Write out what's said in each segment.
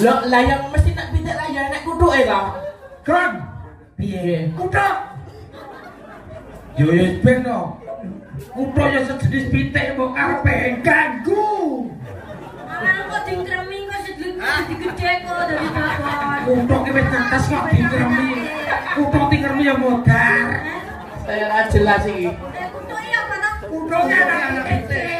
lah yang mesti nak pitik lah ya nek kutuke ta. Kron. Piye? Kutuk. Yo yo ben no. Kutuk yo sejenis pitik mbok karepe ganggu. Malah kok dingkremi kok sedikit digede kok dari babon. Kutuk ki wis netes kok dikremi. Kutuk dikremi yo modar. Saya jelas iki. Eh kutuk iya apa toh? Kutuknya anak pitik.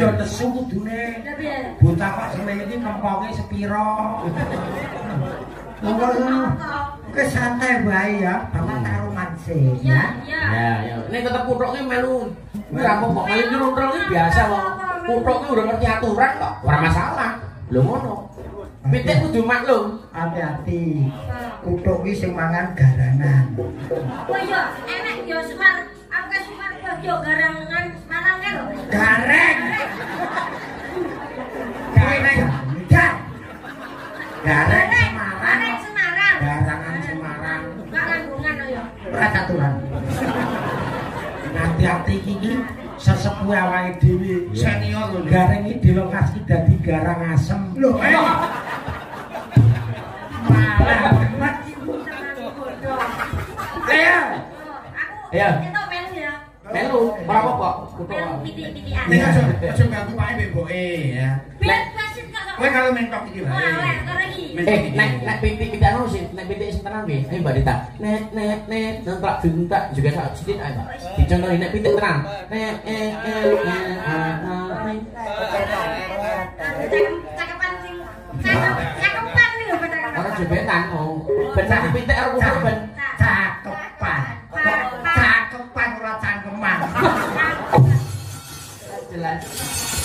Yo nesu kudune. Bocah kok semene iki kempoke sepiro. Monggo ngono. Oke santai wae ya, bapak tak romantis Iya, ya. iya. Ya, ya. Nek tetep kutuke melu. Ora apa kok nyeruntrol iki biasa wong. Kutuke udah ngerti aturan kok. Ora masalah. Lho ngono. Pitik kudu maklum. Hati-hati. Kutuk iki sing mangan garangan. Oh iya, enek yo semar. Aku ke semar kok yo garangan Gareng. Gareng. Gar. Gareng Semarang. Gareng Semarang. Garangan Semarang. Gak langgungan lho yo. Ora caturan. Hati-hati iki iki sesepuh awake dhewe. Senior lho. Gareng iki dilokasi dadi garang asem. Lho, eh. Malah mati. Ayo. Aku Iya. melu ya. Melu, ora apa kok pitik-pitikan. Aja aja ganggu pake ya. Kok. Kowe kalau mentok iki Wah, wae. wah, karo iki. Eh, nek nek anu sih, nek pitik sing tenan piye? Ayo Mbak Dita. Nek nek nek nentak dintak juga sak sedit ae, Mbak. Dicontohi nek pitik tenan. Nek eh eh eh ah, ah, eh. Cakepan sing cakep, cakepan nih lho cakapan. Ora jebetan, oh. Ben sak pitik karo kutuk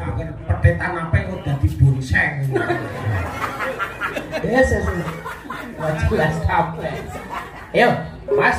agar petetan apa kok dadi bonseng. Yes, yes. Wah, jelas kabeh. Ayo, Mas.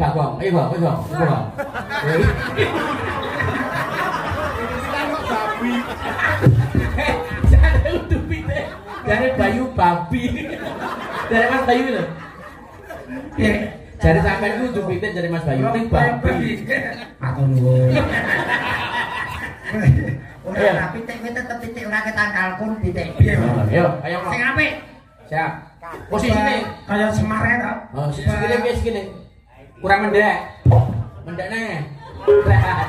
Dicontoni Bagong. Ayo, Bang, ayo, Bang. Ayo, Bang. Ayo. Eh, Jare udah pite. Jare Bayu babi. Jare Mas Bayu lho. Ya, Jare sampean ku udah pite jare Mas Bayu ning babi. Matur nuwun. Ora Iya. tapi pitik kuwi tetep pitik ora ketangkal pun. Piye, Ayo, ayo. Sing apik. Siap. Posisine. Kayak Semar ya, Kak? Oh, wis segini. kurang mendek. Mendek neng rehat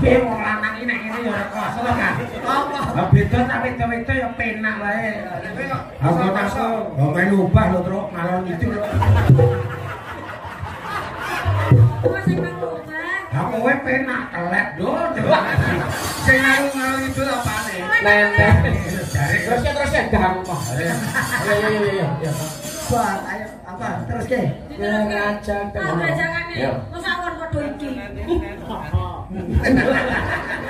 Piye wong lanang iki nek ngene ya ora kuasa Kak? Apa? Lah beda tapi itu ya penak wae. Aku tak so, kok main ubah lho, Truk, ngalor itu lho. Aku wae penak telek do. Sing ngalor itu apane? Nenek. Jare Terus ya terus ya gampang. Ayo ayo ayo ayo. Wah, ayo apa? Terus ke? Ngajak Yo. Thank 哈哈哈哈哈